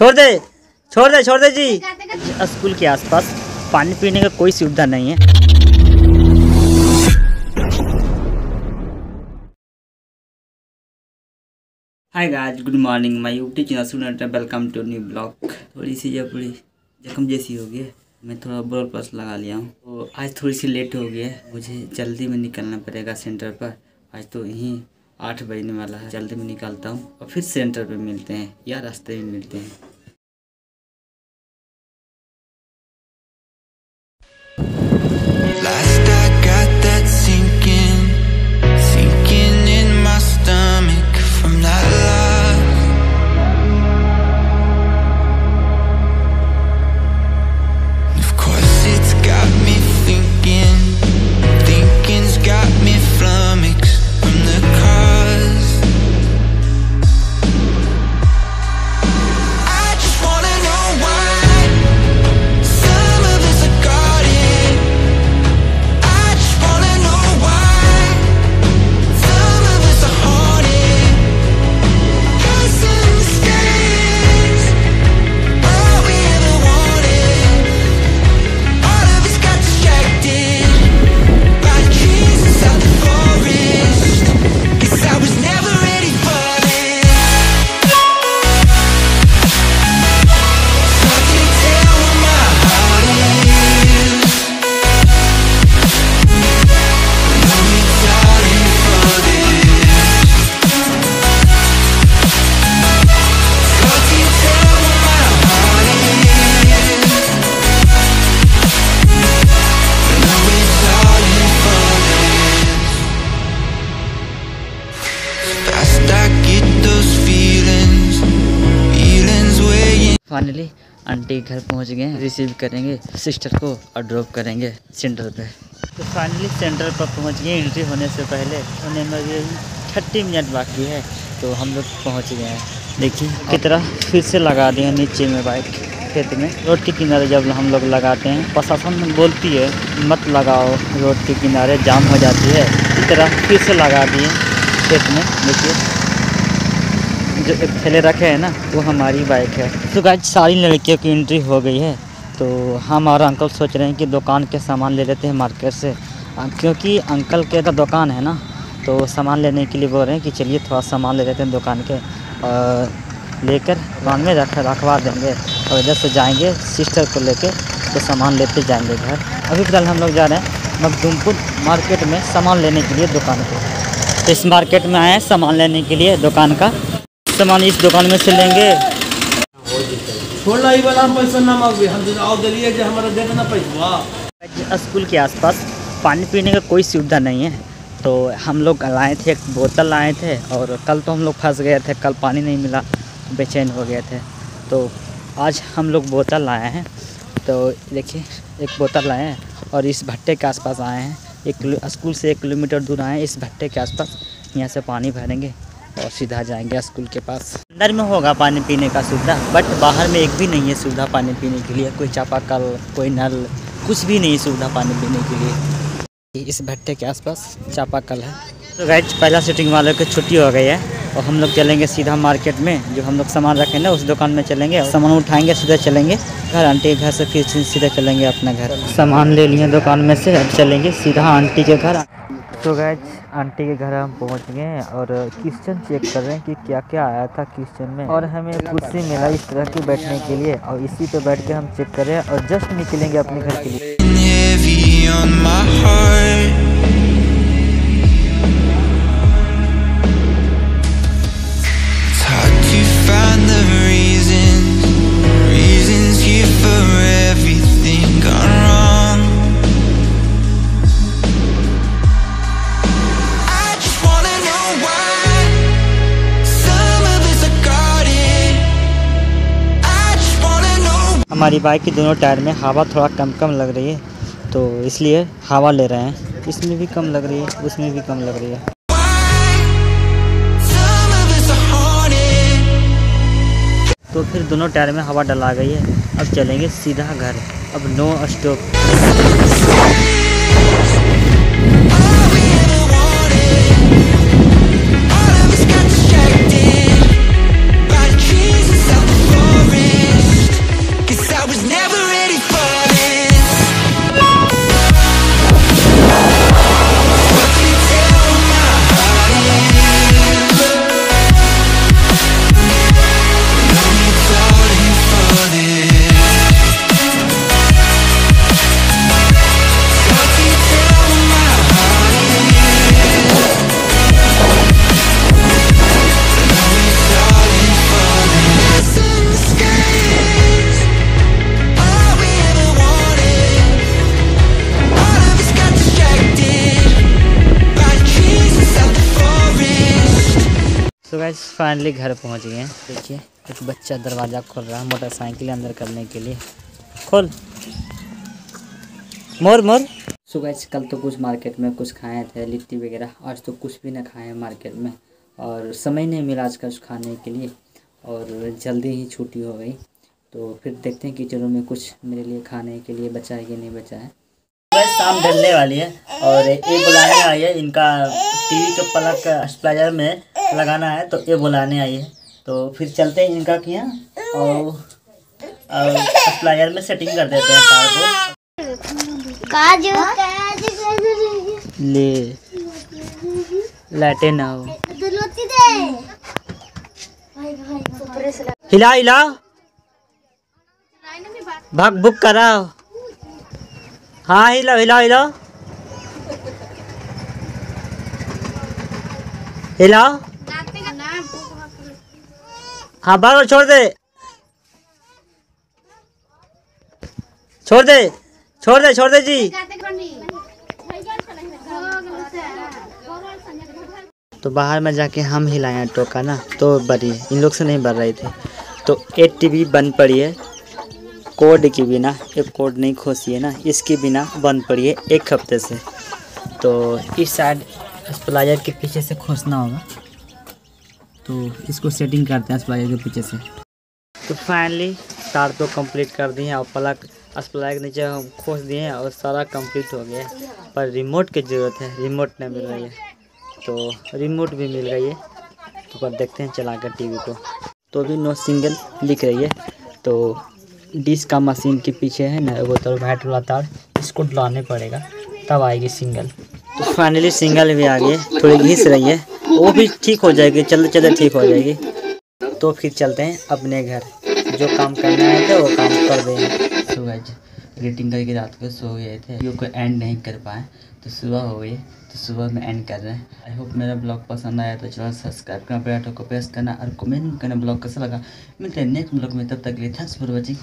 छोड़ दे छोड़ दे छोड़ दे जी। स्कूल के आसपास पानी पीने का कोई सुविधा नहीं है। Hi guys good morning my YouTube channel student welcome to new blog थोड़ी सी जब पूरी जख्म जैसी हो गई है मैं थोड़ा बोल प्लस लगा लिया हूँ। तो आज थोड़ी सी लेट हो गई है मुझे जल्दी में निकलना पड़ेगा सेंटर पर। आज तो यहीं आठ बजने वाला है जल्दी में निकलता हूँ और फिर सेंटर पर मिलते हैं या रास्ते में मिलते हैं। फाइनली आंटी घर पहुँच गए हैं रिसीव करेंगे सिस्टर को और ड्रॉप करेंगे सेंटर पे। तो फाइनली सेंटर पर पहुँच गए एंट्री होने से पहले, होने में भी थर्टी मिनट बाकी है तो हम लोग पहुँच गए हैं। देखिए की तरह फिर से लगा दिए नीचे में बाइक खेत में। रोड के किनारे जब हम लोग लगाते हैं, प्रशासन बोलती है, मत लगाओ, रोड के किनारे जाम हो जाती है। इस तरह फिर से लगा दिए, खेत में, देखिए। जो थैले रखे हैं ना, वो हमारी बाइक है। तो गाइज़ सारी लड़कियों की एंट्री हो गई है। तो हम और अंकल सोच रहे हैं कि दुकान के सामान ले लेते हैं मार्केट से। क्योंकि अंकल के का दुकान है ना तो सामान लेने के लिए बोल रहे हैं कि चलिए थोड़ा सामान ले लेते हैं दुकान के। और लेकर दुकान में रख, रखवा देंगे। और इधर से जाएँगे सिस्टर को लेके तो सामान लेते जाएँगे घर। अभी फ़िलहाल हम लोग जा रहे हैं मखदूमपुर मार्केट में सामान लेने के लिए दुकान को तो इस मार्केट में आए हैं सामान लेने के लिए दुकान का। सामान इस दुकान में से लेंगे। छोड़ना ही वाला हम पैसा ना मांगे हम जो दिलिए जो हमारा दे देना पैसा। स्कूल के आसपास पानी पीने का कोई सुविधा नहीं है। तो हम लोग लाए थे एक बोतल लाए थे और कल तो हम लोग फंस गए थे कल पानी नहीं मिला बेचैन हो गए थे। तो आज हम लोग बोतल लाए हैं। तो देखिए एक बोतल लाए हैं और इस भट्टे के आसपास आए हैं। एक स्कूल से एक किलोमीटर दूर आए हैं। इस भट्टे के आसपास यहाँ से पानी भरेंगे। और सीधा जाएँगे स्कूल के पास। अंदर में होगा पानी पीने का सुविधा बट बाहर में एक भी नहीं है सुविधा पानी पीने के लिए। कोई चापाकल कोई नल कुछ भी नहीं है सुविधा पानी पीने के लिए। इस भट्टे के आसपास चापाकल है। तो गाइज़ पहला सीटिंग वालों की छुट्टी हो गई है और हम लोग चलेंगे सीधा मार्केट में। जो हम लोग सामान रखें ना उस दुकान में चलेंगे सामान उठाएँगे सीधा चलेंगे। घर आंटी के घर से फिर सीधा चलेंगे अपना घर। सामान ले लिए दुकान में से अब चलेंगे सीधा आंटी के घर। तो गैज आंटी के घर हम पहुँच गए हैं और किचन चेक कर रहे हैं कि क्या क्या आया था किचन में। और हमें कुर्सी मिला इस तरह की बैठने के लिए और इसी पे बैठ के हम चेक कर रहे हैं और जस्ट निकलेंगे अपने घर के लिए। हमारी बाइक की दोनों टायर में हवा थोड़ा कम कम लग रही है तो इसलिए हवा ले रहे हैं इसमें भी कम लग रही है, उसमें भी कम लग रही है. तो फिर दोनों टायर में हवा डला गई है, अब चलेंगे सीधा घर, अब नो स्टॉप गैस फाइनली घर पहुँच गए हैं। देखिए, एक बच्चा दरवाज़ा खोल रहा है मोटरसाइकिल अंदर करने के लिए। खोल। मोर मोर। सो गैस कल तो कुछ मार्केट में कुछ खाए थे, लिट्टी वगैरह। आज तो कुछ भी ना खाए हैं मार्केट में। और समय नहीं मिला आज का कुछ खाने के लिए। और जल्दी ही छुट्टी हो गई। तो फिर देखते हैं किचनों में कुछ मेरे लिए खाने के लिए बचा है कि नहीं बचा है बस शाम ढलने वाली है। और ये बुलाने आई है, इनका टीवी के पलक स्प्लाइजर में। लगाना है तो ये बुलाने आई है। तो फिर चलते हैं इनका किया और स्प्लाइजर में सेटिंग कर देते हैं कार को। काजू। ले। लाइटे ना हो। हिला हिला। भाग बुक करा हाँ हिलाओ हिलाओ हिलाओ हिलाओ हाँ भागो छोड़ दे। छोड़ दे छोड़ दे छोड़ दे जी। तो बाहर में जाके हम हिलाए टोका ना तो बढ़ी इन लोग से नहीं बढ़ रही थी। तो एट टी बंद पड़ी है, कोड के बिना ये कोड नहीं खोसी है ना, इसके बिना बंद पड़ी है एक हफ़्ते से। तो इस साइड स्प्लाइजर के पीछे से खोसना होगा। तो इसको सेटिंग करते हैं स्प्लाइजर के पीछे से। तो फाइनली तार तो कंप्लीट कर दिए और प्लग स्प्लाइजर के नीचे हम खोस दिए हैं और सारा कंप्लीट हो गया पर रिमोट की ज़रूरत है रिमोट नहीं मिल रही है। तो रिमोट भी मिल गई है। तो पर देखते हैं, चला कर टी को। तो भी नो सिंगल लिख रही है। तो डिस का मशीन के पीछे है ना, वो तो वाइट वाला तार, इसको लाने पड़ेगा। तब आएगी सिंगल फाइनली सिंगल भी आ गई थोड़ी घिस रही है। वो भी ठीक हो जाएगी चलते चलते ठीक हो जाएगी। तो फिर चलते हैं अपने घर। जो काम करना है थे, वो काम कर देंगे तो गाइज़ करके रात को सो गए थे। वीडियो को एंड नहीं कर पाए। तो सुबह हो गई। तो सुबह में एंड कर रहे हैं। आई होप मेरा ब्लॉग पसंद आया तो चलो सब्सक्राइब करना बेल को प्रेस करना और कमेंट करना ब्लॉग कैसा लगा। मिलते हैं नेक्स्ट ब्लॉग में। तब तक लिए थैंक्स फॉर वॉचिंग